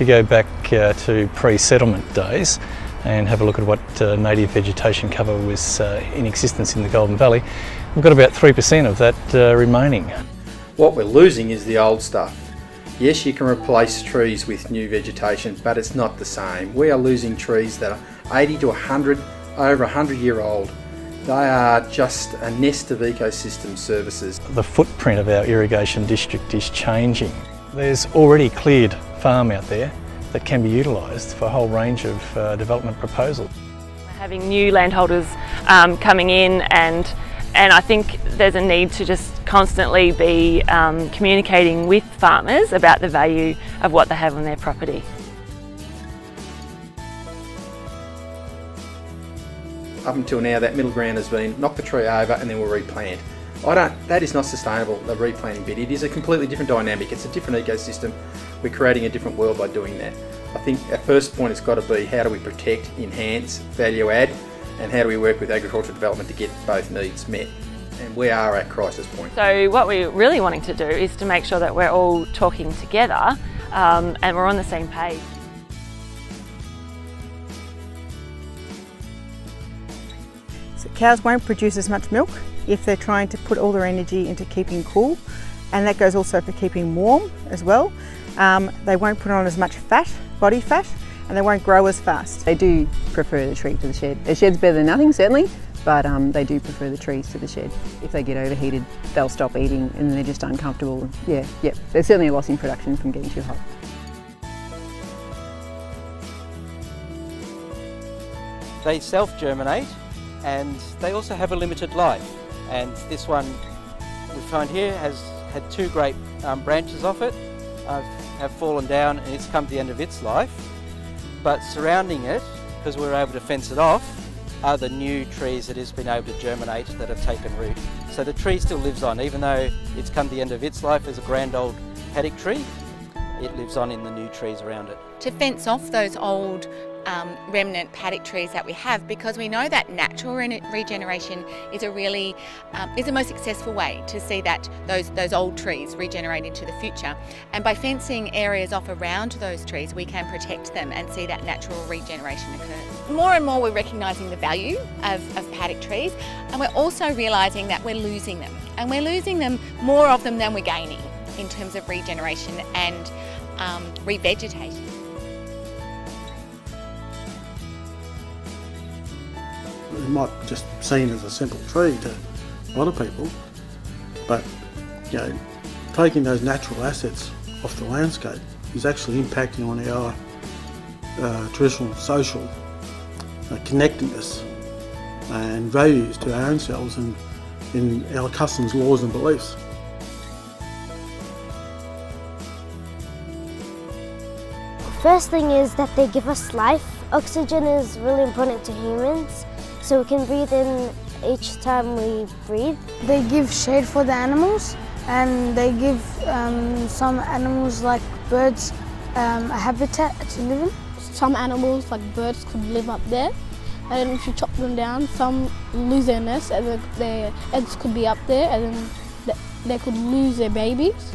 if you go back uh, to pre-settlement days and have a look at what uh, native vegetation cover was uh, in existence in the Goulburn Valley, we've got about 3% of that uh, remaining. What we're losing is the old stuff. Yes, you can replace trees with new vegetation, but it's not the same. We are losing trees that are 80 to 100, over 100 year old. They are just a nest of ecosystem services. The footprint of our irrigation district is changing. There's already cleared farm out there that can be utilised for a whole range of uh, development proposals. Having new landholders um, coming in and and I think there's a need to just constantly be um, communicating with farmers about the value of what they have on their property. Up until now that middle ground has been knock the tree over and then we'll replant. I don't, that is not sustainable, the replanting bit. It is a completely different dynamic, it's a different ecosystem. We're creating a different world by doing that. I think our first point has got to be how do we protect, enhance, value add, and how do we work with agricultural development to get both needs met. And we are at crisis point. So what we're really wanting to do is to make sure that we're all talking together um, and we're on the same page. So cows won't produce as much milk if they're trying to put all their energy into keeping cool and that goes also for keeping warm as well. Um, they won't put on as much fat, body fat, and they won't grow as fast. They do prefer the tree to the shed. The shed's better than nothing, certainly, but um, they do prefer the trees to the shed. If they get overheated, they'll stop eating and they're just uncomfortable. Yeah, yeah, there's certainly a loss in production from getting too hot. They self-germinate and they also have a limited life. And this one we find here has had two great um, branches off it, uh, have fallen down and it's come to the end of its life. But surrounding it, because we are able to fence it off, are the new trees that has been able to germinate that have taken root. So the tree still lives on, even though it's come to the end of its life as a grand old paddock tree, it lives on in the new trees around it. To fence off those old um, remnant paddock trees that we have because we know that natural re regeneration is a really um, is the most successful way to see that those those old trees regenerate into the future and by fencing areas off around those trees we can protect them and see that natural regeneration occur. More and more we're recognising the value of, of paddock trees and we're also realising that we're losing them and we're losing them more of them than we're gaining in terms of regeneration and um, revegetation. It might just seen as a simple tree to a lot of people, but you know, taking those natural assets off the landscape is actually impacting on our uh, traditional social uh, connectedness and values to our own selves and in our customs, laws and beliefs. First thing is that they give us life. Oxygen is really important to humans, so we can breathe in each time we breathe. They give shade for the animals and they give um, some animals like birds um, a habitat to live in. Some animals like birds could live up there and if you chop them down some lose their nest and their eggs could be up there and then they could lose their babies.